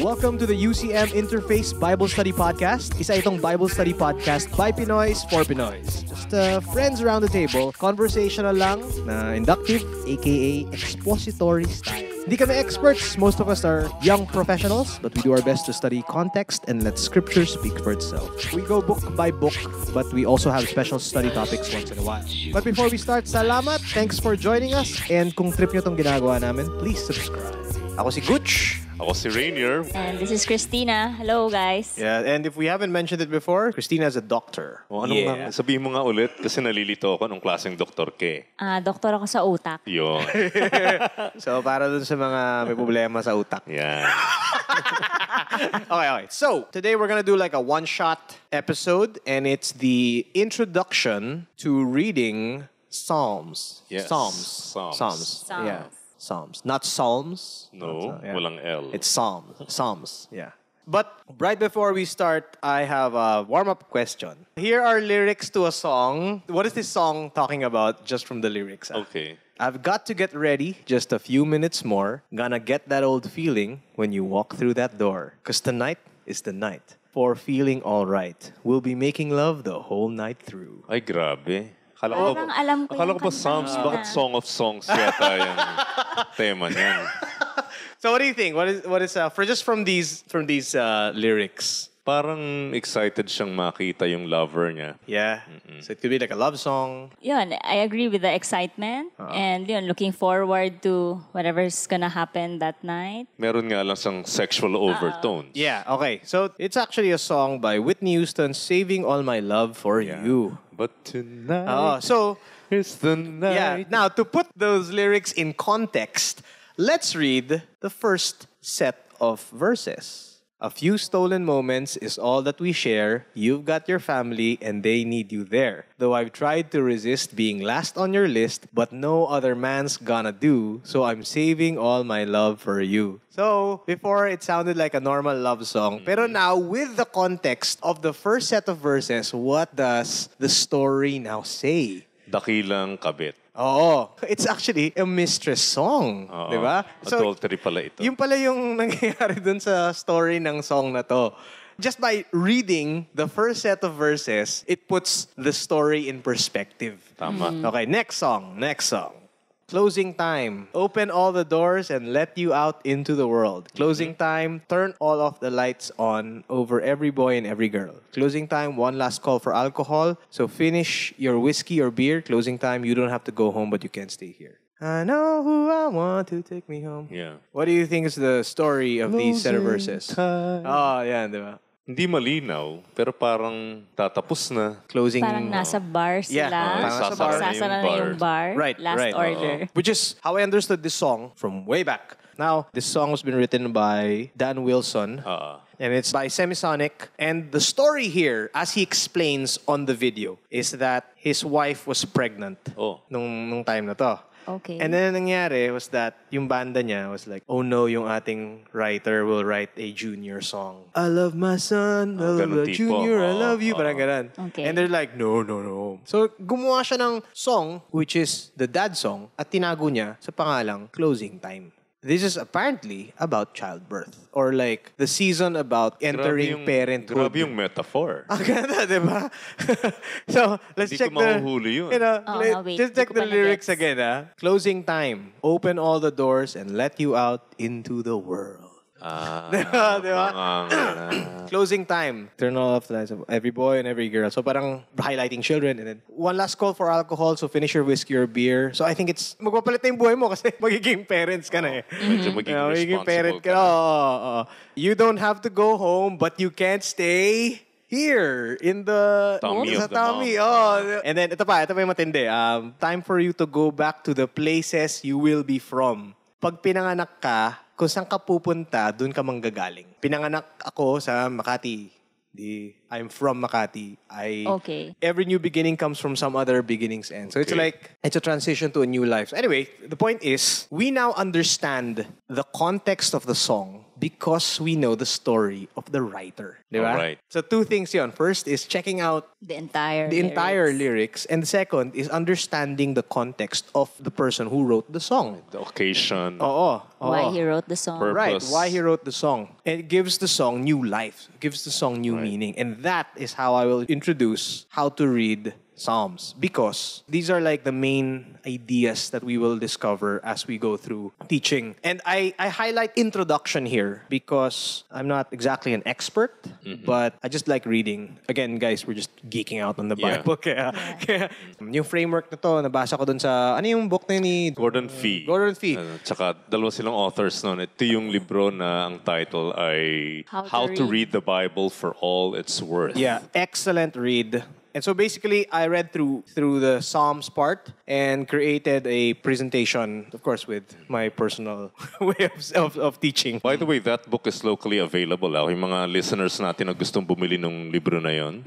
Welcome to the UCM Interface Bible Study Podcast. Isa itong Bible Study Podcast by Pinoys for Pinoys. Just uh, friends around the table, conversational lang, na inductive, aka expository style. Hindi kami experts. Most of us are young professionals, but we do our best to study context and let scripture speak for itself. We go book by book, but we also have special study topics once in a while. But before we start, salamat. Thanks for joining us. And kung trip nyo tong ginagawa namin, please subscribe. Ako si Gooch. Ako si Rainier. And this is Christina. Hello, guys. Yeah, and if we haven't mentioned it before, Christina is a doctor. O anong nga, sabihin mo nga ulit kasi nalilito ako nung klaseng doktor ke. Ah, doktor ako sa utak. Yun. So, para dun sa mga may problema sa utak. Yan. Okay, okay. So, today we're gonna do like a one-shot episode, and it's the introduction to reading Psalms. Yes. Psalms. Psalms. Psalms. Psalms. Yeah. Psalms. Not Psalms. No, Not, uh, yeah. walang L. It's Psalms. Psalms. Yeah. But right before we start, I have a warm-up question. Here are lyrics to a song. What is this song talking about just from the lyrics? Okay. I've got to get ready just a few minutes more. Gonna get that old feeling when you walk through that door. Cause tonight is the night for feeling alright. We'll be making love the whole night through. Ay, grabe. Akala ko, Parang alam ko akala yung ko ba kanta Psalms? Bakit Song of Songs yata yung tema niyan? So what do you think? What is what is uh, for just from these from these uh, lyrics? Parang excited siyang makita yung lover niya. Yeah. So it could be like a love song. Yun, I agree with the excitement. And yun, looking forward to whatever's gonna happen that night. Meron nga lang siyang sexual overtones. Yeah. Okay. So it's actually a song by Whitney Houston, "Saving All My Love for You." But tonight Oh, so is the night. Yeah. Now, to put those lyrics in context, let's read the first set of verses. A few stolen moments is all that we share. You've got your family and they need you there. Though I've tried to resist being last on your list, but no other man's gonna do, so I'm saving all my love for you. So, before it sounded like a normal love song, mm-hmm. pero now with the context of the first set of verses, what does the story now say? Dakilang kabit. Oo. It's actually a mistress song. Oo. Di ba? Adultery pala ito. Yung pala yung nangyayari dun sa story ng song na to. Just by reading the first set of verses, it puts the story in perspective. Tama. Okay, next song. Next song. Closing time. Open all the doors and let you out into the world. Closing time. Turn all of the lights on over every boy and every girl. Closing time. One last call for alcohol. So finish your whiskey or beer. Closing time. You don't have to go home, but you can stay here. I know who I want to take me home. Yeah. What do you think is the story of these set of verses? Oh, yeah, di ba? Hindi malinaw, pero parang tatapos na. Closing. Parang nasa bar sila. Yeah, parang nasa bar. Sasara na yung bar. Right, Last right. order. Which is how I understood this song from way back. Now, this song has been written by Dan Wilson. Ah. And it's by Semisonic. And the story here, as he explains on the video, is that his wife was pregnant Oh. nung, nung time na to. Okay. And then ang nangyari was that yung banda niya was like, oh no, yung ating writer will write a junior song. I love my son, I Oh, love my junior, I love you. oo. Parang ganun. Okay. And they're like, no, no, no. So gumawa siya ng song, which is the dad song, at tinago niya sa pangalang Closing Time. This is apparently about childbirth. Or like the season about entering Grabe yung, parenthood. Grabe yung metaphor. Ang ganda, di ba? so, let's Hindi check ko the... mahuhuli yun. You know, Oo let- wait. just check ko the pa lyrics again, ah. Closing time. Open all the doors and let you out into the world. Ah, Diba? Diba? Closing time. Turn off the lights of every boy and every girl. So parang highlighting children. And then one last call for alcohol. So finish your whiskey or beer. So I think it's magpapalit na yung buhay mo kasi magiging parents ka na eh. Medyo magiging Yeah, magiging responsible parent ka na. Oo, oo, oo. You don't have to go home, but you can't stay here in the Tummy sa of the tummy. mom. Oh. And then ito pa, ito pa yung matindi. Um, time for you to go back to the places you will be from. Pag pinanganak ka, kung saan ka pupunta, dun ka manggagaling. Pinanganak ako sa Makati. Di, I'm from Makati. I Okay. every new beginning comes from some other beginning's end. So it's Okay. like it's a transition to a new life. So anyway, the point is we now understand the context of the song because we know the story of the writer. Di ba? Alright. So two things yon. First is checking out The entire the entire lyrics. lyrics. And second is understanding the context of the person who wrote the song. The occasion. Oo. Why he wrote the song. Purpose. Right, why he wrote the song. And it gives the song new life, gives the song new Right. meaning. And that is how I will introduce how to read Psalms because these are like the main ideas that we will discover as we go through teaching. And I, I highlight introduction here because I'm not exactly an expert, but I just like reading. Again, guys, we're just geeking out on the Yeah. Bible. Kaya, kaya yung framework na to, nabasa ko dun sa, ano yung book na ni Gordon Fee. Gordon Fee. Ano, tsaka dalawa silang authors noon. Ito yung libro na ang title ay How to to Read. Read the Bible for All It's Worth. Yeah, excellent read. And so basically, I read through through the Psalms part and created a presentation, of course, with my personal way of, of, of teaching. By the way, that book is locally available. Ah. Yung mga listeners natin na gustong bumili ng libro na yon,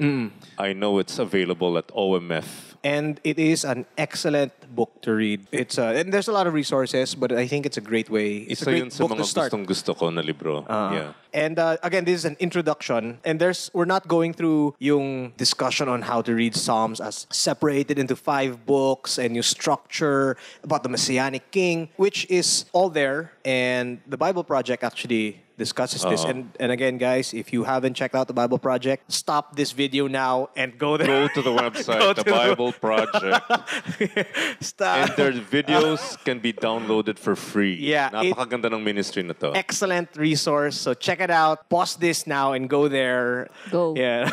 I know it's available at OMF. And it is an excellent book to read. It's uh, and there's a lot of resources, but I think it's a great way. It's Isa a yun great sa book mga to start. gustong gusto ko na libro. yeah. And uh, again, this is an introduction, and there's we're not going through yung discussion on how to read Psalms as separated into five books and your structure about the Messianic King, which is all there. And the Bible Project actually discusses this. Uh-huh. And and again, guys, if you haven't checked out the Bible Project, stop this video now and go there. Go to the website, the to the- Bible Project. stop. And their videos can be downloaded for free. Yeah, it- Napakaganda ng ministry na to. excellent resource. So check it out. Pause this now and go there. Go. Yeah.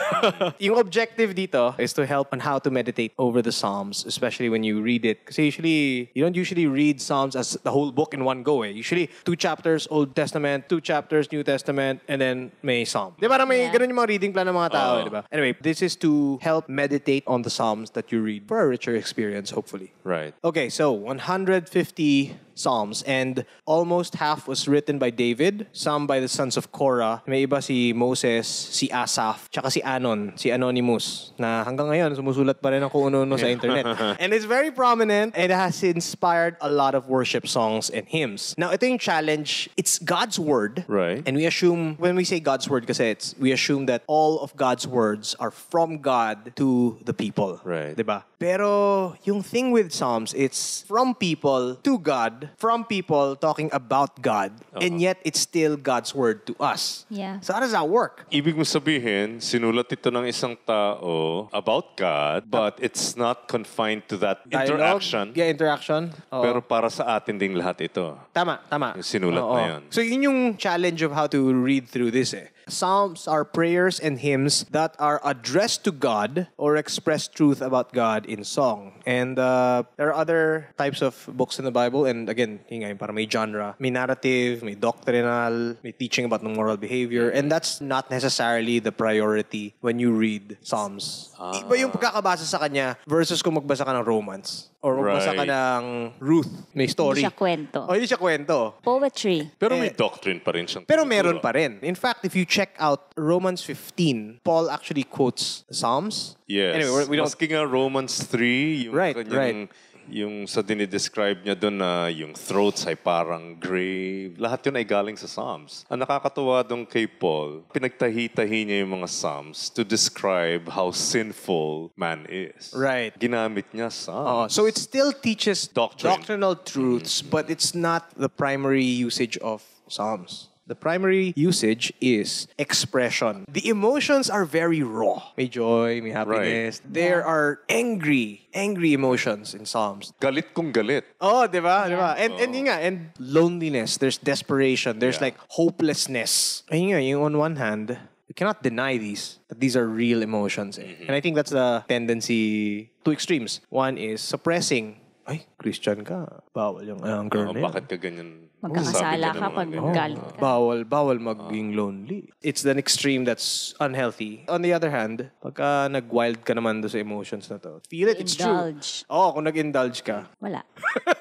yung objective dito is to help on how to meditate over the Psalms, especially when you read it. Kasi usually, you don't usually read Psalms as the whole book in one go eh. Usually, two chapters Old Testament, two chapters New Testament, and then may Psalm. Di ba? Parang may Yeah. ganun yung mga reading plan ng mga tao, Oo. eh, di ba? Anyway, this is to help meditate on the Psalms that you read for a richer experience, hopefully. Right. Okay, so 150 Psalms and almost half was written by David, some by the sons of Korah. May iba si Moses, si Asaph, tsaka si Anon, si Anonymous, na hanggang ngayon sumusulat pa rin ng kung ano sa internet. and it's very prominent and it has inspired a lot of worship songs and hymns. Now, ito yung challenge. It's God's word. Right. And we assume, when we say God's word kasi it's, we assume that all of God's words are from God to the people. Right. Diba? Pero yung thing with Psalms, it's from people to God, from people talking about God, and yet it's still God's word to us. Yeah. So how does that work? Ibig mo sabihin, sinulat ito ng isang tao about God, but it's not confined to that Dialogue? interaction. Yeah, interaction. Oo. Pero para sa atin ding lahat ito. Tama, tama. Yung sinulat Oo. na yun. So yun yung challenge of how to read through this eh. Psalms are prayers and hymns that are addressed to God or express truth about God in song. And uh, there are other types of books in the Bible. And again, yun nga, parang may genre. May narrative, may doctrinal, may teaching about the moral behavior. And that's not necessarily the priority when you read Psalms. Iba yung pagkakabasa sa kanya versus kung magbasa ka ng Romans. Or magbasa ka Right. ng Ruth. May story. Hindi siya kwento. Oh, hindi siya kwento. Poetry. Pero may Eh, doctrine pa rin siyang Pero meron pa rin. In fact, if you check out Romans 15, Paul actually quotes Psalms. Yes. Anyway, we- we don't... Maski nga Romans 3, yung Right, kanyang, yung sa dinidescribe niya doon na yung throats ay parang grave. Lahat yun ay galing sa Psalms. Ang nakakatuwa doon kay Paul, pinagtahi-tahi niya yung mga Psalms to describe how sinful man is. Right. Ginamit niya. Psalms. so it still teaches Doctrine. doctrinal truths, but it's not the primary usage of Psalms. The primary usage is expression. The emotions are very raw. May joy, may happiness. There Yeah. are angry, angry emotions in Psalms. Galit kong galit. Oh, di ba? Di ba? Yeah. And, and yun nga, and loneliness, there's desperation, there's Yeah. like hopelessness. Ayun nga, yung on one hand, you cannot deny these, that these are real emotions. eh. Mm-hmm. And I think that's the tendency, two extremes. One is suppressing, ay, Christian ka, bawal yung anger Oh, na yan. bakit ka ganyan? Magkakasala ka pag naggalit ka. Bawal, bawal maging lonely. It's an extreme that's unhealthy. On the other hand, pagka nag-wild ka naman do sa emotions na to, feel it, it's true. Indulge. Oo, kung nag-indulge ka, Wala.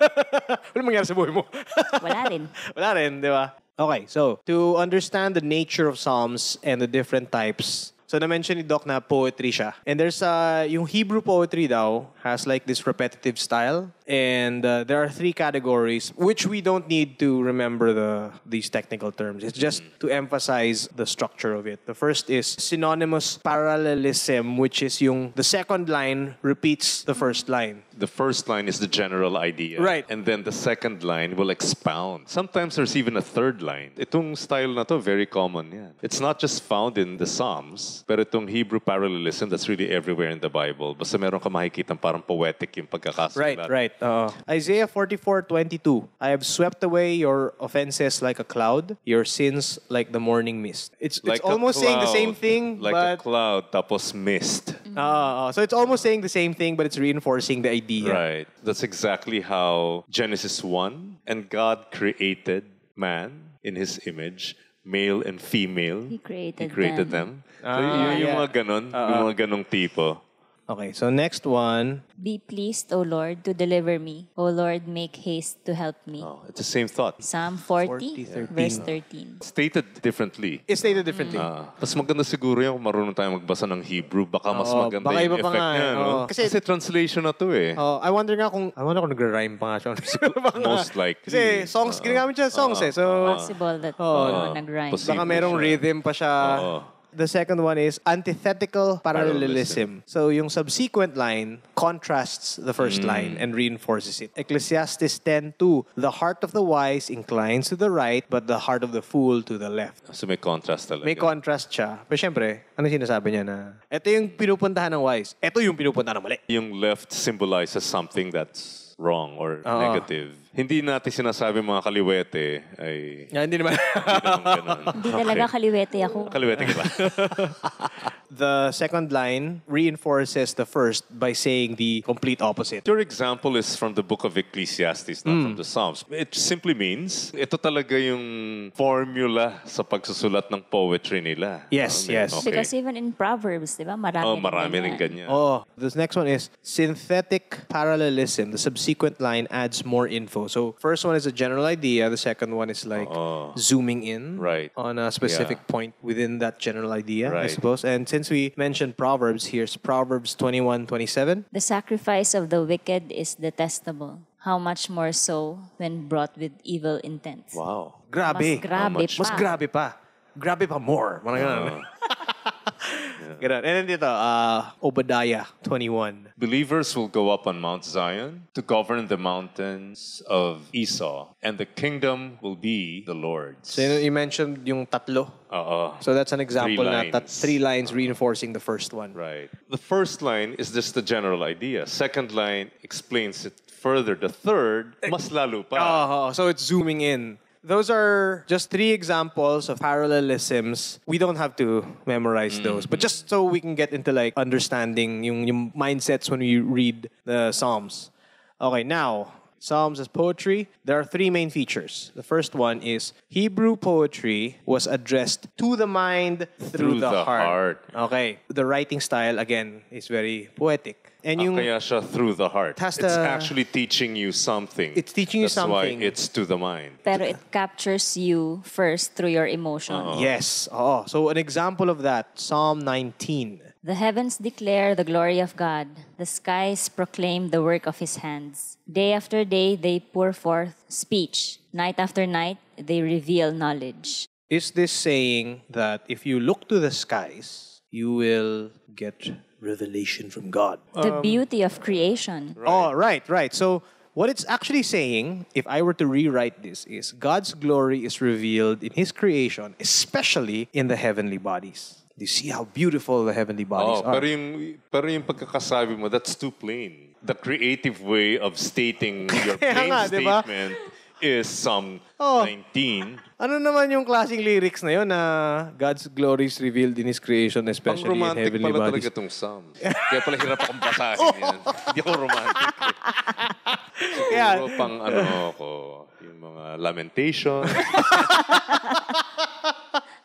ano mangyari sa buhay mo? Wala rin. Wala rin, di ba? Okay, so to understand the nature of Psalms and the different types, So na-mention ni Doc na poetry siya. And there's uh, yung Hebrew poetry daw has like this repetitive style. And uh, there are three categories which we don't need to remember the these technical terms. It's just to emphasize the structure of it. The first is synonymous parallelism which is yung the second line repeats the first line. The first line is the general idea. Right. And then the second line will expound. Sometimes there's even a third line. Itong style na to, very common yan. It's not just found in the Psalms, pero itong Hebrew parallelism that's really everywhere in the Bible. Basta meron ka makikita parang poetic yung pagkakasulat. Right, right. Uh, Isaiah 44:22. I have swept away your offenses like a cloud, your sins like the morning mist. It's Like it's a almost saying the same cloud. thing, Like but a cloud, tapos mist. uh, so it's almost saying the same thing, but it's reinforcing the idea. Right. That's exactly how Genesis 1 and God created man in his image, male and female. He created He created them. them. so y- yung yeah. mga ganon, yung mga ganong tipo. Okay, so next one. Be pleased, O Lord, to deliver me. O Lord, make haste to help me. Oh, it's the same thought. Psalm 40, 40, 13. verse 13. Stated differently. It's stated differently. Ah, mas maganda siguro yung kung marunong tayo magbasa ng Hebrew. Baka mas Oo, maganda baka yung pa effect nga niya. eh. No? Oo. Kasi, Kasi- translation na to eh. Oh, I wonder nga kung I wonder kung nagre-rhyme pa nga siya. Most likely. Kasi songs, ginagamit siya songs eh. So, Possible that Oo. uh, nag-rhyme. Baka merong rhythm pa siya. Oo. The second one is antithetical parallelism. So yung subsequent line contrasts the first line and reinforces it. Ecclesiastes 10:2, the heart of the wise inclines to the right, but the heart of the fool to the left. So may contrast talaga. May contrast siya. Pero syempre, ano sinasabi niya na, ito yung pinupuntahan ng wise, ito yung pinupuntahan ng mali. yung left symbolizes something that's wrong or negative. Hindi natin sinasabi mga kaliwete ay Yeah, hindi naman. hindi naman ganun. Hindi talaga kaliwete ako. Kaliwete ka ba? the second line reinforces the first by saying the complete opposite. Your example is from the book of Ecclesiastes, not Hmm. from the Psalms. It simply means, ito talaga yung formula sa pagsusulat ng poetry nila. Yes, I mean, yes. okay. Because even in Proverbs, di ba? Marami Oh, marami rin ganyan. ganyan. Oh, this next one is synthetic parallelism. The subsequent line adds more info. So first one is a general idea. The second one is like Oo. zooming in Right. on a specific Yeah. point within that general idea, I suppose. And since we mentioned Proverbs, here's Proverbs 21, 27. The sacrifice of the wicked is detestable. How much more so when brought with evil intents? Wow. Grabe. Mas grabe much? pa. Mas grabe pa. Grabe pa more. Mga ganun. Ganun. And then dito, uh, Obadiah 21. Believers will go up on Mount Zion to govern the mountains of Esau, and the kingdom will be the Lord's. So you mentioned yung tatlo. Oo. So that's an example na tat- three lines reinforcing the first one. Right. The first line is just the general idea. Second line explains it further. The third, mas lalo pa. Oh, so it's zooming in. Those are just three examples of parallelisms. We don't have to memorize mm. those, but just so we can get into like understanding yung, yung mindsets when we read the Psalms. Okay, now Psalms as poetry. There are three main features. The first one is Hebrew poetry was addressed to the mind through, Through the, the heart. heart. Okay, the writing style again is very poetic. And yung Kaya through the heart. has it's the- actually teaching you something. It's teaching you something. That's why it's to the mind. Pero it captures you first through your emotions. Uh-huh. Yes. Oh, so an example of that, Psalm 19. The heavens declare the glory of God. The skies proclaim the work of his hands. Day after day, they pour forth speech. Night after night, they reveal knowledge. Is this saying that if you look to the skies, you will get revelation from God? The Um, beauty of creation. Oh, right, right. So what it's actually saying, if I were to rewrite this, is God's glory is revealed in his creation, especially in the heavenly bodies. Do you see how beautiful the heavenly bodies Oh, are? pero yung, pero yung pagkakasabi mo, that's too plain. The creative way of stating your plain nga, statement is Psalm Oh. 19. Ano naman yung klaseng lyrics na yun na God's glory is revealed in His creation, Pang especially in romantic heavenly pala bodies? talaga itong Psalm. Kaya pala hirap akong basahin yan. Hindi ako romantic. Eh. Kaya- Siguro pang ano ako, yung mga lamentations.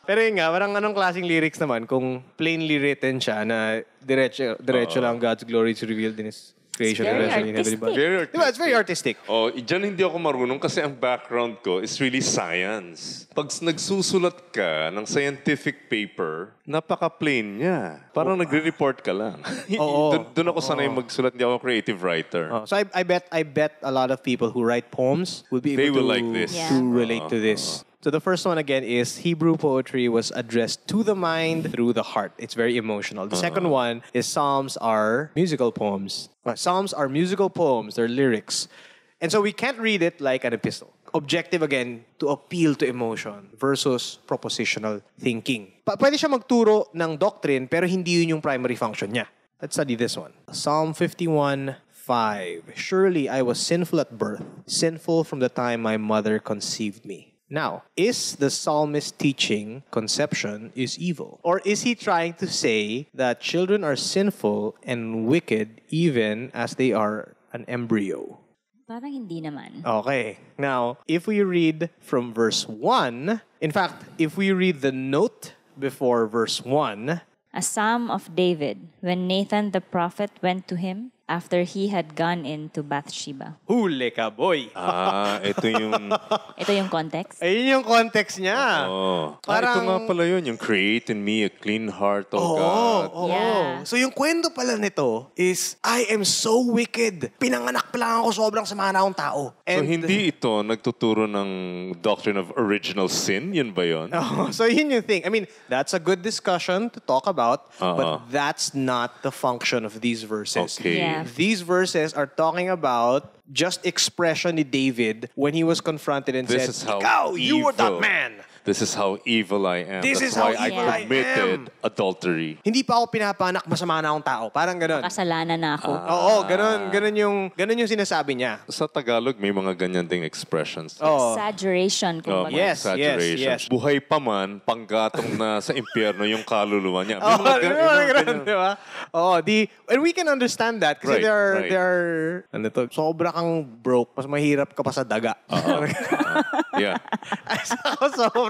Pero yun nga, parang anong klaseng lyrics naman kung plainly written siya na diretso, diretso lang God's glory is revealed in His Creation It's very eventually in everybody. artistic. Very Diba? It's very artistic. Oh, dyan hindi ako marunong kasi ang background ko is really science. Pag s- nagsusulat ka ng scientific paper, napaka-plain niya. Parang nagre-report ka lang. Oo. Doon- Doon ako sanay magsulat, hindi ako creative writer. Oh, so I, I bet I bet a lot of people who write poems will be able They to, will like this. Yeah. to relate to this. So the first one again is Hebrew poetry was addressed to the mind through the heart. It's very emotional. The second uh-huh. one is Psalms are musical poems. Psalms are musical poems. They're lyrics. And so we can't read it like an epistle. Objective again, to appeal to emotion versus propositional thinking. Pa pwede siya magturo ng doctrine pero hindi yun yung primary function niya. Let's study this one. Psalm 51, 5. Surely I was sinful at birth, sinful from the time my mother conceived me. Now, is the psalmist teaching conception is evil? Or is he trying to say that children are sinful and wicked even as they are an embryo? Parang hindi naman. Okay. Now, if we read from verse 1, in fact, if we read the note before verse 1, A psalm of David when Nathan the prophet went to him after he had gone into Bathsheba. huli ka, boy. Ah, ito yung... Ito yung context. Ayun yung context niya. Oh. Ah, ito Parang- nga pala yun, yung create in me a clean heart, oh Oo, God. oo. Yeah. So yung kwento pala nito is, I am so wicked. Pinanganak pa lang ako sobrang sama na akong tao. So hindi ito nagtuturo ng doctrine of original sin? Yun ba yun? Oh, so yun yung thing. I mean, that's a good discussion to talk about, Uh-uh. but that's not the function of these verses. Okay. Yeah. These verses are talking about just expression ni David when he was confronted and This said, is how Ikaw, you were that man. This is how evil I am. This is That's how why I evil I committed adultery. Hindi pa ako pinapanak, masama na akong tao. Parang ganun. Kasalanan na ako. Oo, ganun, ganun yung, ganun yung sinasabi niya. Sa Tagalog, may mga ganyan ding expressions. Oh. Exaggeration, Oh, kumbaga. Yes, exaggeration. yes, yes. Buhay pa man, panggatong na sa impyerno yung kaluluwa niya. May Oh, mga di gan- ba, mga ganun, ganyan. di ba? Oh, di, and we can understand that kasi Right, there are, right. there are, ano to, sobra kang broke, mas mahirap ka pa sa daga. Yeah. Ay, ako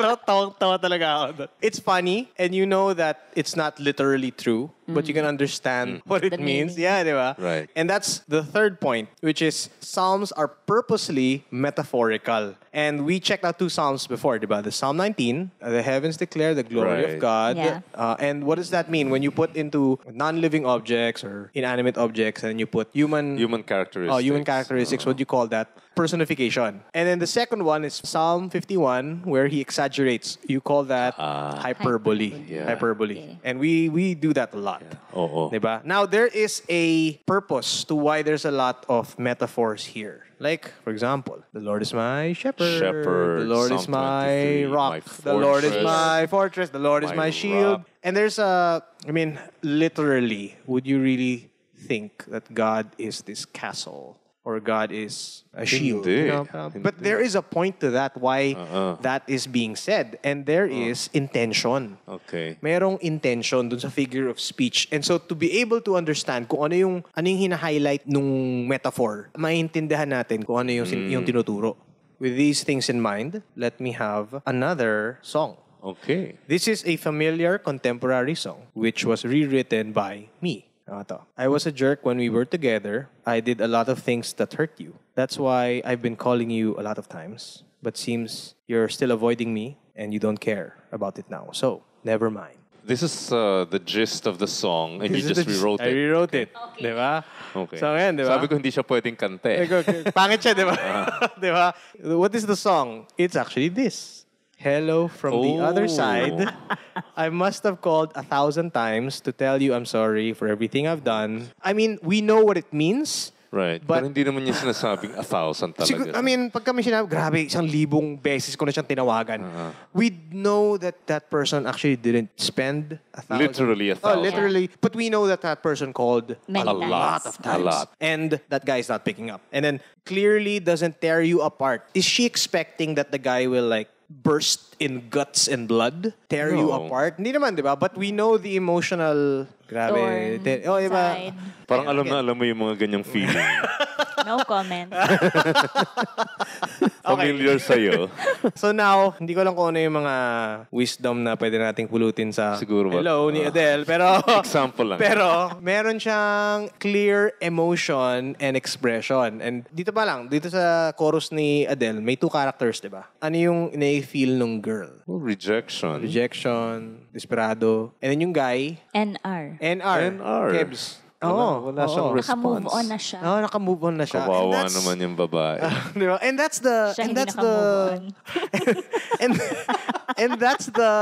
sobrang tawang-tawa talaga ako doon. It's funny, and you know that it's not literally true, but you can understand what it The means. meaning. Yeah, di ba? Right. And that's the third point, which is Psalms are purposely metaphorical. And we checked out two Psalms before, di ba? The Psalm 19, uh, the heavens declare the glory of Right. God. Yeah. Uh, and what does that mean when you put into non-living objects or inanimate objects and you put human Human characteristics. Oh, human characteristics. What do you call that? Personification. And then the second one is Psalm 51, where he exaggerates. You call that ah. hyperbole. Hyperbole. Yeah. Hyperbole. Okay. And we we do that a lot. Oo. Uh-huh. Diba? Now, there is a purpose to why there's a lot of metaphors here. Like, for example, the Lord is my shepherd. Shepherd, The Lord is my rock. my the Lord is my fortress. The Lord is My my shield. rock. And there's a, I mean, literally, would you really think that God is this castle? Or God is a shield. Hindi. you know? But there is a point to that why Uh-uh. that is being said. And there is intention Okay. merong intention dun sa figure of speech. And so to be able to understand kung ano yung ano yung hina-highlight nung metaphor, maintindihan natin kung ano yung sin- yung tinuturo. With these things in mind, let me have another song. Okay. This is a familiar contemporary song which was rewritten by me. Ano to? I was a jerk when we were together. I did a lot of things that hurt you. That's why I've been calling you a lot of times. But seems you're still avoiding me and you don't care about it now. So, never mind. This is uh, the gist of the song and This you is just the- rewrote I it. rewrote it. Di ba? Okay. So, ngayon, di ba? Sabi ko hindi siya pwedeng kante. Pangit siya, di ba? di ba? What is the song? It's actually this. Hello from the other Oh. side. I must have called a thousand times to tell you I'm sorry for everything I've done. I mean, we know what it means. Right. But- Pero hindi naman niya sinasabing a thousand talaga. Siguro, I mean, pag kami sinabi, grabe, isang libong beses ko na siyang tinawagan. Uh-huh. We know that that person actually didn't spend a thousand. Literally a Oh, thousand. literally. But we know that that person called Many a times. lot of times. A lot. And that guy is not picking up. And then clearly doesn't tear you apart. Is she expecting that the guy will like burst in guts and blood? Tear you No. apart? Hindi naman, di ba? But we know the emotional Grabe. Thorn, Te- oh, iba. side. Parang alam na alam mo yung mga ganyang feeling. No comment. Familiar sa'yo. So now, hindi ko lang kung ano yung mga wisdom na pwede nating pulutin sa Siguro ba? hello ni Adele. Pero, Example lang. pero meron siyang clear emotion and expression. And dito pa lang, dito sa chorus ni Adele, may two characters, di ba? Ano yung na-feel nung girl? Oh, rejection. Rejection, desperado. And then yung guy, NR. NR. NR. Kebs. Oo, wala siyang oo. response. Naka-move on na siya. Oo, naka-move on na siya. And Kawawa that's- naman yung babae. Di ba? And that's the Siya and hindi that's the naka-move on. and and that's the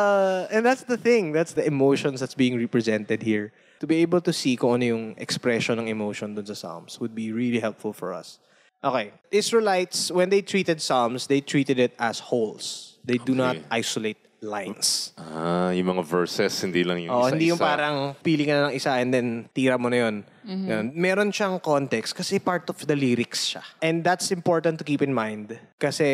and that's the thing. That's the emotions that's being represented here. To be able to see kung ano yung expression ng emotion dun sa Psalms would be really helpful for us. Okay. Israelites, when they treated Psalms, they treated it as wholes. They do not Okay. isolate lines. ah, yung mga verses, hindi lang yung Oh, isa-isa. hindi yung parang pili ka na ng isa and then tira mo na yun. Ganun. Meron siyang context kasi part of the lyrics siya. And that's important to keep in mind kasi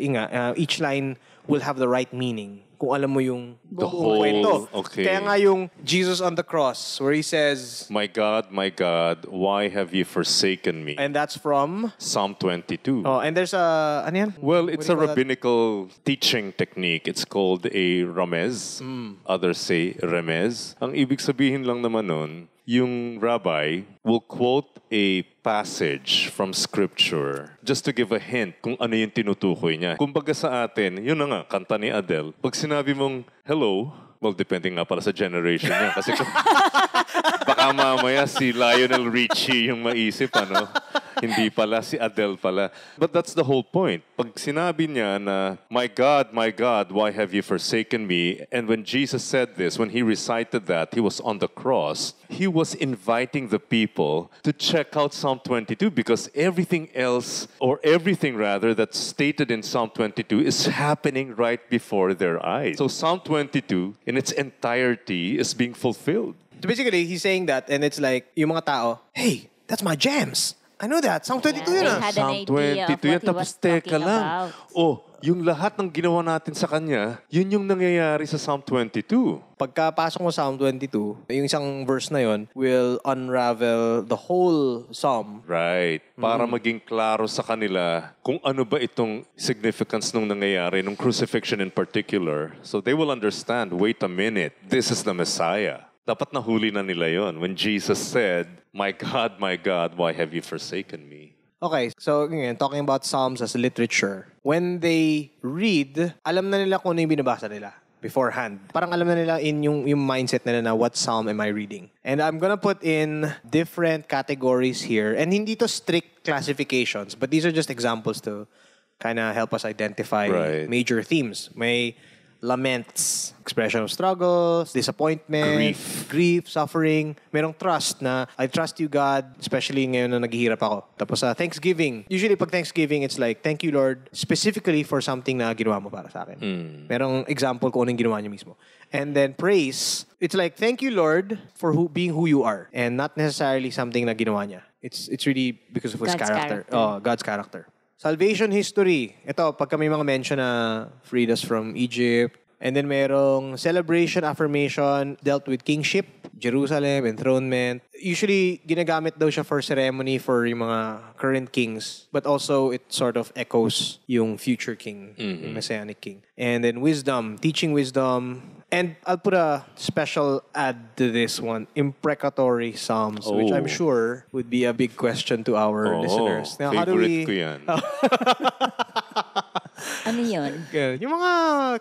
inga, uh, each line will have the right meaning kung alam mo yung The whole- kwento. okay. Kaya nga yung Jesus on the cross where he says, My God, my God, why have you forsaken me? and that's from, Psalm 22. oh, and there's a, ano yan? Well, it's a call that? rabbinical teaching technique. It's called a ramez. Hmm. Others say remez. Ang ibig sabihin lang naman nun, yung rabbi will quote a passage from scripture just to give a hint kung ano yung tinutukoy niya. Kumbaga sa atin, yun na nga, kanta ni Adele. Pag sinabi mong hello, well, depende nga pala sa generation niya. Kasi kung, baka mamaya si Lionel Richie yung maisip, ano? Hindi pala, si Adele pala. But that's the whole point. Pag sinabi niya na, My God, my God, why have you forsaken me? And when Jesus said this, when he recited that, he was on the cross, he was inviting the people to check out Psalm 22 because everything else, or everything rather, that's stated in Psalm 22 is happening right before their eyes. So Psalm 22 in its entirety is being fulfilled. So basically, he's saying that and it's like, yung mga tao, hey, that's my jams. I know that. Psalm 22 Yeah, yun ah. had an Psalm idea of 22 yan. what he Tapos was teka talking lang. about. Oh, yung lahat ng ginawa natin sa kanya, yun yung nangyayari sa Psalm 22. Pagkapasok mo sa Psalm 22, yung isang verse na yon will unravel the whole psalm. Right. Para maging klaro sa kanila kung ano ba itong significance nung nangyayari, nung crucifixion in particular. So they will understand, wait a minute, this is the Messiah. Dapat nahuli na nila yon when Jesus said, My God, my God, why have you forsaken me? Okay, so ngayon, talking about psalms as literature. When they read, alam na nila kung ano yung binabasa nila beforehand. Parang alam na nila in yung, yung mindset nila na what psalm am I reading. And I'm gonna put in different categories here. And hindi to strict classifications, but these are just examples to kind of help us identify Right. major themes. May laments, expression of struggles, disappointment, Grief. grief, suffering. Merong trust na, I trust you, God, especially ngayon na naghihirap ako. Tapos sa Thanksgiving, usually pag Thanksgiving, it's like, thank you, Lord, specifically for something na ginawa mo para sa akin. Hmm. Merong example kung anong ginawa niyo mismo. And then praise, it's like, thank you, Lord, for who, being who you are. And not necessarily something na ginawa niya. It's, it's really because of his character. character. Oh, God's character. Salvation history. Ito, pagka may mga mention na freed us from Egypt, and then merong celebration, affirmation, dealt with kingship, Jerusalem, enthronement. Usually, ginagamit daw siya for ceremony for yung mga current kings, but also it sort of echoes yung future king, yung messianic king. And then wisdom, teaching wisdom, and I'll put a special add to this one, imprecatory psalms, which I'm Oh. sure would be a big question to our Oo, listeners. Now, how do we- ko yan. Ano yun? Ganun. Yung mga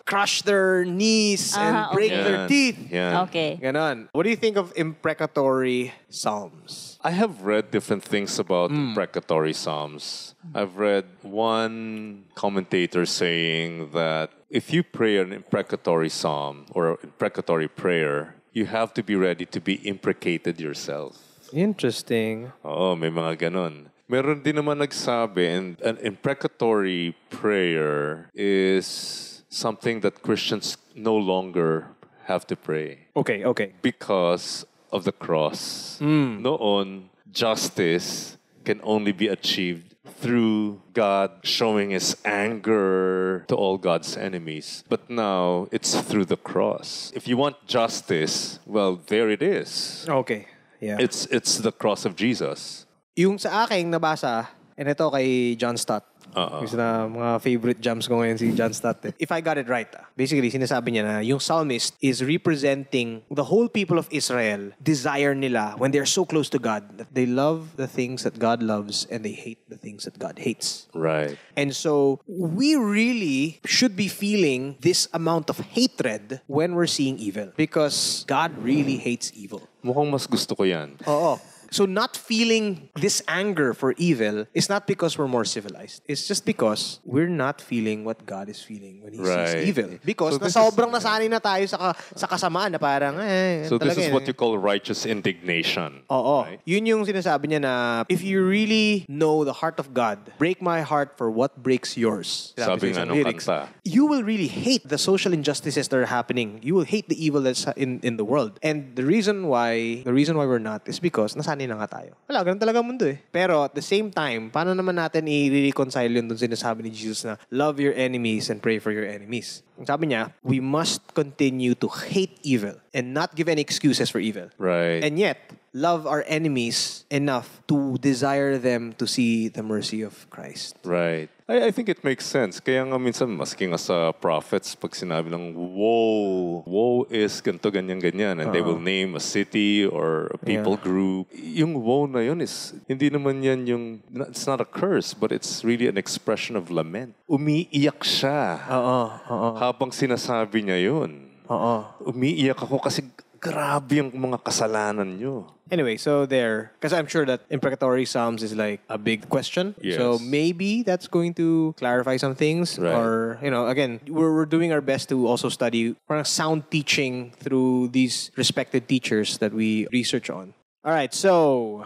crush their knees and Ah, break okay. their Yan, teeth. yan. Okay. Ganon. What do you think of imprecatory psalms? I have read different things about imprecatory psalms. I've read one commentator saying that if you pray an imprecatory psalm or imprecatory prayer, you have to be ready to be imprecated yourself. Interesting. Oo, may mga ganon. Meron din naman nagsabi, and an imprecatory prayer is something that Christians no longer have to pray Okay, okay. because of the cross. Hmm. Noon, justice can only be achieved through God showing his anger to all God's enemies. But now it's through the cross. If you want justice, well, there it is. Okay. Yeah. It's it's the cross of Jesus. Yung sa aking nabasa, and ito kay John Stott. Oo. Isa na mga favorite jams ko ngayon si John Stott. eh. If I got it right, ah, basically sinasabi niya na yung psalmist is representing the whole people of Israel desire nila when they're so close to God that they love the things that God loves and they hate the things that God hates. Right. And so we really should be feeling this amount of hatred when we're seeing evil because God really hates evil. Mukhang mas gusto ko yan. Oo. So not feeling this anger for evil is not because we're more civilized. It's just because we're not feeling what God is feeling when He Right. sees evil. Because So na is- sobrang nasanay na tayo sa, sa kasamaan na parang, eh, So this is what eh. you call righteous indignation. Oo. Right? Yun yung sinasabi niya na if you really know the heart of God, break my heart for what breaks yours. Sinabi Sabi nga nung lyrics. kanta. You will really hate the social injustices that are happening. You will hate the evil that's in in the world. And the reason why the reason why we're not is because nasanay na nga tayo. Wala, ganun talaga ang mundo eh. Pero at the same time, paano naman natin i-reconcile yun dun sinasabi ni Jesus na love your enemies and pray for your enemies. Ang sabi niya, we must continue to hate evil and not give any excuses for evil. Right. And yet, love our enemies enough to desire them to see the mercy of Christ. Right. I, I think it makes sense. Kaya nga minsan, maski nga sa prophets, pag sinabi ng, woe, woe is ganito, ganyan, ganyan, and they will name a city or a people Yeah. group. Yung woe na yun is, hindi naman yan yung, it's not a curse, but it's really an expression of lament. Umiiyak siya Oo, oo, habang sinasabi niya yun. oo. Umiiyak ako kasi grabe yung mga kasalanan nyo. Anyway, so there, because I'm sure that imprecatory psalms is like a big question. Yes. So maybe that's going to clarify some things. Right. Or, you know, again, we're, we're doing our best to also study parang sound teaching through these respected teachers that we research on. All right, so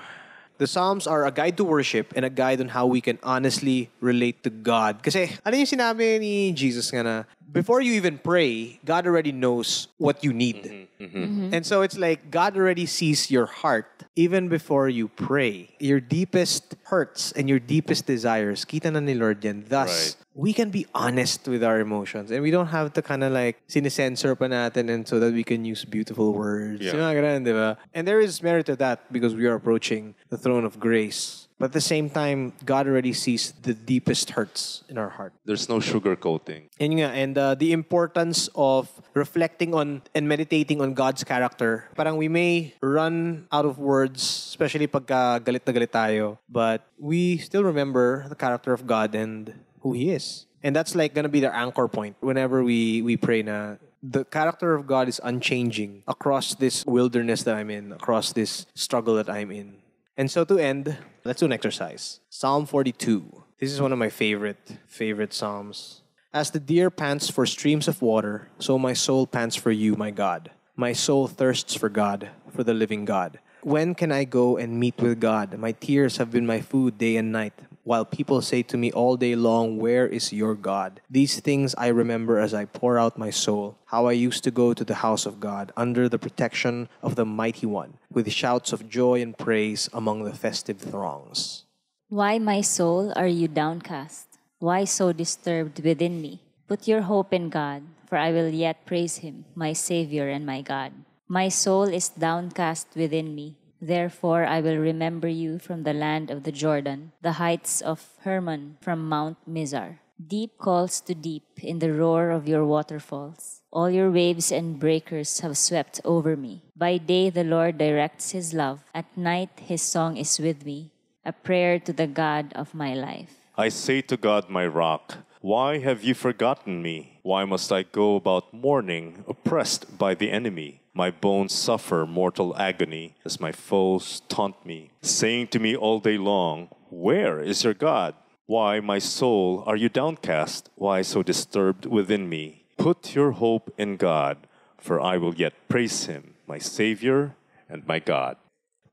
the Psalms are a guide to worship and a guide on how we can honestly relate to God. Kasi ano yung sinabi ni Jesus nga na, before you even pray, God already knows what you need. Mm-hmm, mm-hmm. Mm-hmm. And so it's like God already sees your heart even before you pray. Your deepest hurts and your deepest desires, kita na ni Lord yan. Thus, Right. we can be honest with our emotions and we don't have to kind of like sinisensor pa natin and so that we can use beautiful words. Yeah. Yung mga ba? And there is merit to that because we are approaching the throne of grace. But at the same time, God already sees the deepest hurts in our heart. There's no sugarcoating. And nga, and uh, the importance of reflecting on and meditating on God's character. Parang we may run out of words, especially pagka galit na galit tayo, but we still remember the character of God and who He is. And that's like gonna be the anchor point whenever we, we pray na the character of God is unchanging across this wilderness that I'm in, across this struggle that I'm in. And so to end, let's do an exercise. Psalm 42. This is one of my favorite, favorite Psalms. As the deer pants for streams of water, so my soul pants for you, my God. My soul thirsts for God, for the living God. When can I go and meet with God? My tears have been my food day and night, while people say to me all day long, Where is your God? These things I remember as I pour out my soul, how I used to go to the house of God under the protection of the Mighty One, with shouts of joy and praise among the festive throngs. Why, my soul, are you downcast? Why so disturbed within me? Put your hope in God, for I will yet praise him, my Savior and my God. My soul is downcast within me. Therefore, I will remember you from the land of the Jordan, the heights of Hermon from Mount Mizar. Deep calls to deep in the roar of your waterfalls. All your waves and breakers have swept over me. By day, the Lord directs his love. At night, his song is with me, a prayer to the God of my life. I say to God, my rock, why have you forgotten me? Why must I go about mourning, oppressed by the enemy? My bones suffer mortal agony as my foes taunt me, saying to me all day long, Where is your God? Why, my soul, are you downcast? Why so disturbed within me? Put your hope in God, for I will yet praise him, my Savior and my God.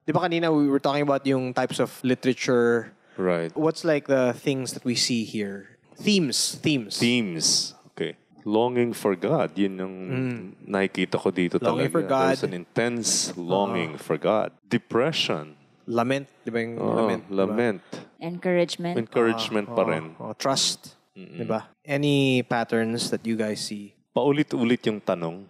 Di ba kanina we were talking about yung types of literature. Right. What's like the things that we see here? Themes, themes. themes. Okay. Longing for God. Yun yung nakikita ko dito Mm. Longing talaga. for God. Uh-huh. There's an intense longing for God. Depression. lament, di ba yung Oh, lament? lament. Encouragement. Encouragement pa rin. Oh, trust, di ba? Any patterns that you guys see? Paulit-ulit yung tanong,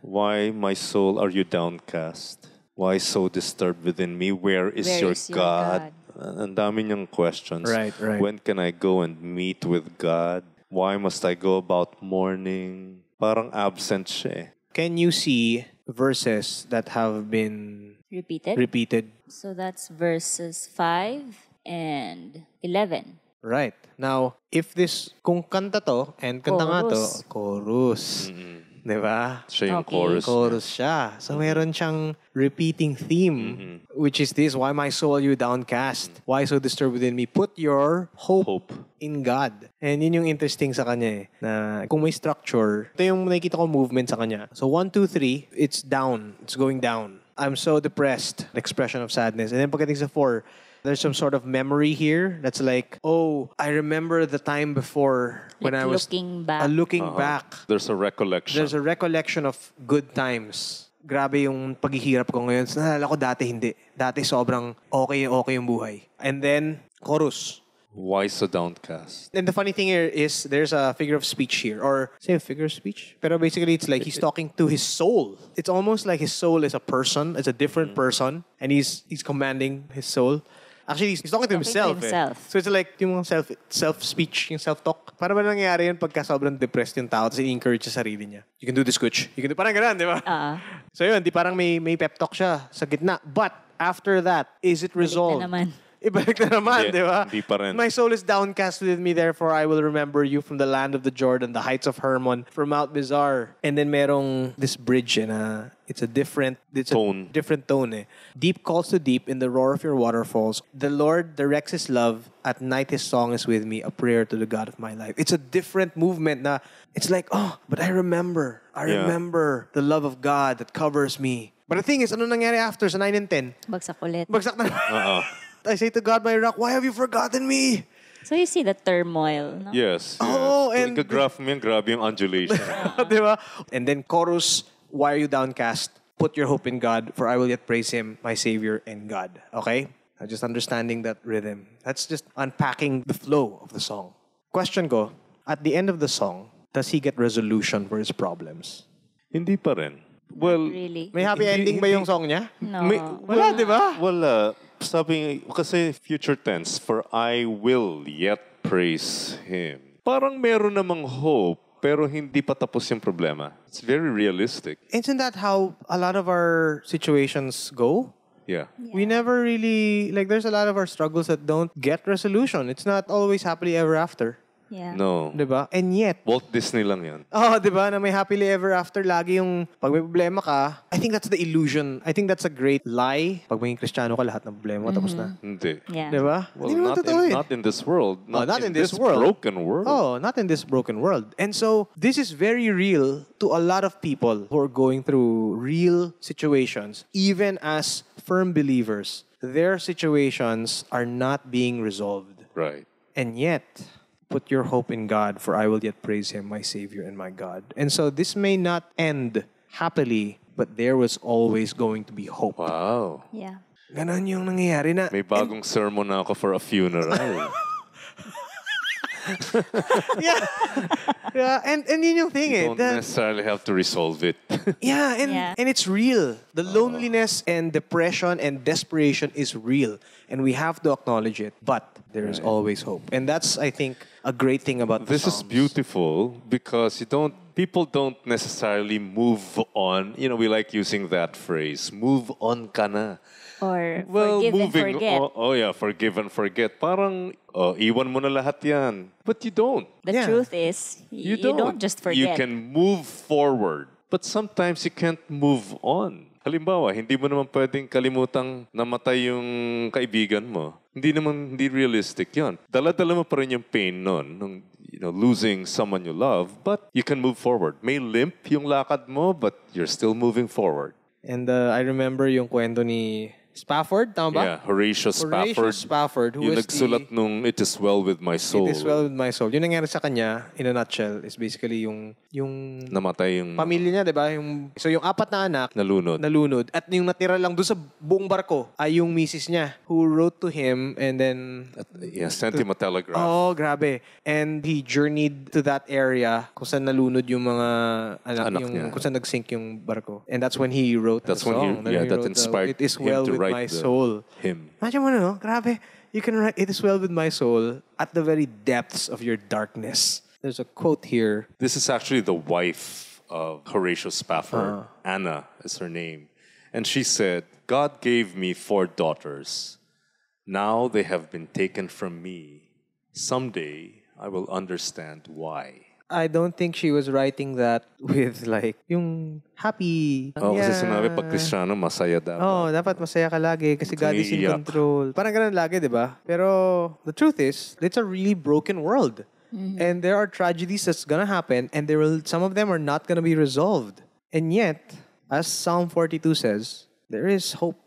Why, my soul, are you downcast? Why so disturbed within me? Where is, Where your, is your God? God? Ang dami niyang questions. Right, right. When can I go and meet with God? Why must I go about mourning? Parang absent siya eh. Can you see verses that have been Repeated. repeated? so that's verses 5 and 11. Right. Now, if this, kung kanta to, and kanta nga to, Chorus. chorus. Di ba? Siya yung Okay. chorus. Chorus siya. So, meron siyang repeating theme, which is this, Why my soul you downcast? Why so disturbed within me? Put your hope, Hope. in God. And yun yung interesting sa kanya eh, na kung may structure, ito yung nakikita ko movement sa kanya. So, one, two, three, it's down. It's going down. I'm so depressed. Expression of sadness. And then pagdating sa four, there's some sort of memory here that's like, oh, I remember the time before when Like I was looking back. uh, looking Uh-huh. back. There's a recollection. There's a recollection of good times. Grabe yung paghihirap ko ngayon. So, naalala ko dati hindi. Dati sobrang okay okay yung buhay. And then, chorus. Why so downcast? And the funny thing here is there's a figure of speech here. Or say a figure of speech. Pero basically it's like he's talking to his soul. It's almost like his soul is a person. It's a different person. And he's he's commanding his soul. Actually, he's, talking to Talking to himself. eh. himself. So it's like yung mga self, self-speech, yung self-talk. Para ba nangyayari yun pagka sobrang depressed yung tao tapos i-encourage sa sarili niya. You can do this, coach. You can do, parang ganun, di ba? Ah. So yun, di parang may, may pep talk siya sa gitna. But after that, is it resolved? naman. Ibalik na naman, Hindi, di ba? hindi pa rin. My soul is downcast with me, therefore I will remember you from the land of the Jordan, the heights of Hermon, from Mount Mizar. And then merong this bridge eh, na it's a different it's Tone. a different tone eh. Deep calls to deep in the roar of your waterfalls. The Lord directs his love. At night his song is with me, a prayer to the God of my life. It's a different movement na it's like, oh, but I remember. I Yeah. remember the love of God that covers me. But the thing is, ano nangyari after sa 9 and 10? Bagsak ulit. Bagsak na naman. I say to God, my rock, why have you forgotten me? So you see the turmoil. No? Yes. yes. Oh, and- Kung graph mo yan, grabe yung undulation. Di ba? And then chorus, why are you downcast? Put your hope in God, for I will yet praise Him, my Savior and God. Okay? Just understanding that rhythm. That's just unpacking the flow of the song. Question ko, at the end of the song, does he get resolution for his problems? Hindi pa rin. Well, Really? May happy Hindi- ending ba hindi- yung song niya? No. May- Wala, di ba? Wala. Sabi, kasi future tense, for I will yet praise Him. Parang meron namang hope, pero hindi pa tapos yung problema. It's very realistic. Isn't that how a lot of our situations go? Yeah. We never really, like, there's a lot of our struggles that don't get resolution. It's not always happily ever after. Yeah. No. Di ba? And yet, Walt Disney lang yan. Oh, di ba? Na may happily ever after lagi yung pag may problema ka. I think that's the illusion. I think that's a great lie. Pag maging Kristiyano ka, lahat ng problema mo, tapos na. Hindi. Yeah. Di ba? Well, Hindi naman not totoo in, eh. not in this world. Not, not in in, this this, world. broken world. Oh, not in this broken world. And so, this is very real to a lot of people who are going through real situations, even as firm believers. Their situations are not being resolved. Right. And yet, put your hope in God, for I will yet praise Him, my Savior and my God. And so, this may not end happily, but there was always going to be hope. Wow. Yeah. Ganon yung nangyayari na. May bagong sermon na ako for a funeral. yeah. yeah. And, and yun yung thing eh. Don't that- necessarily have to resolve it. Yeah, and Yeah. and it's real. The loneliness and depression and desperation is real, and we have to acknowledge it. But there is always hope, and that's I think a great thing about the This is beautiful because you don't people don't necessarily move on. You know, we like using that phrase. Move on kana. Or Well, forgive and moving forget. Oh, oh yeah, forgive and forget. Parang oh, iwan mo na lahat 'yan. But you don't. the Yeah. truth is, You, you, don't. just forget. You can move forward, but sometimes you can't move on. Halimbawa, hindi mo naman pwedeng kalimutang namatay yung kaibigan mo. Hindi naman, hindi realistic yon. Dala-dala mo pa rin yung pain nun, nung, you know, losing someone you love, but you can move forward. May limp yung lakad mo, but you're still moving forward. And uh, I remember yung kwento ni Spafford, tama ba? Yeah, Horatio Spafford. Horatio Spafford, who yung is nagsulat the, nung It Is Well With My Soul. It is well with my soul. Yung nangyari sa kanya, in a nutshell, is basically yung yung Namatay yung pamilya niya, di ba? Yung, so yung apat na anak, nalunod. nalunod. At yung natira lang doon sa buong barko ay yung misis niya who wrote to him and then yeah, sent him a telegraph. Oh, grabe. And he journeyed to that area kung saan nalunod yung mga anak, Anak yung, niya. kung saan nagsink yung barko. And that's when he wrote That's the when he- song. Then yeah, that wrote the, inspired It is well to with write my the- soul. Him. Imagine mo no? Grabe. You can write, It is well with my soul at the very depths of your darkness. There's a quote here. This is actually the wife of Horatio Spafford. Uh. Anna is her name. And she said, God gave me four daughters. Now they have been taken from me. Someday I will understand why. I don't think she was writing that with like yung happy. Oh, kasi Yeah. sinabi pag Kristiyano, masaya dapat. Oh, dapat masaya ka lagi kasi God is in control. Parang ganun lagi, di ba? Pero the truth is, it's a really broken world. Mm-hmm. And there are tragedies that's gonna happen and there will some of them are not gonna be resolved. And yet, as Psalm 42 says, there is hope.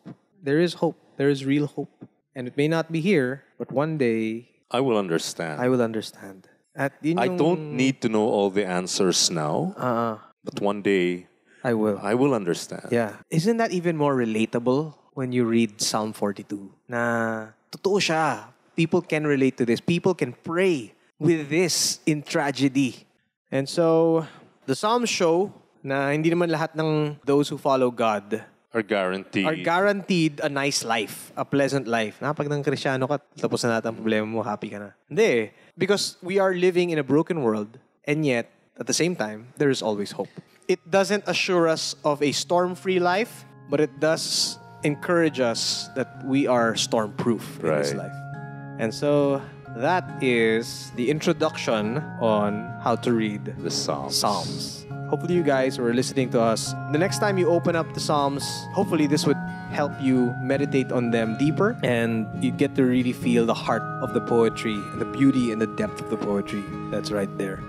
There is hope. There is real hope. And it may not be here, but one day I will understand. I will understand. At yun I yung- don't need to know all the answers now, Uh, but one day I will. I will understand. Yeah. Isn't that even more relatable when you read Psalm 42? Na totoo siya. People can relate to this. People can pray with this in tragedy. And so, the Psalms show na hindi naman lahat ng those who follow God Are guaranteed. are guaranteed a nice life, a pleasant life. Na pag nang krisyano ka, tapos na natin ang problema mo, happy ka na. Hindi. eh. Because we are living in a broken world, and yet, at the same time, there is always hope. It doesn't assure us of a storm-free life, but it does encourage us that we are storm-proof in this life. And so, that is the introduction on how to read the Psalms. Psalms. Hopefully, you guys were listening to us, the next time you open up the Psalms, hopefully, this would help you meditate on them deeper and you get to really feel the heart of the poetry and the beauty and the depth of the poetry that's right there.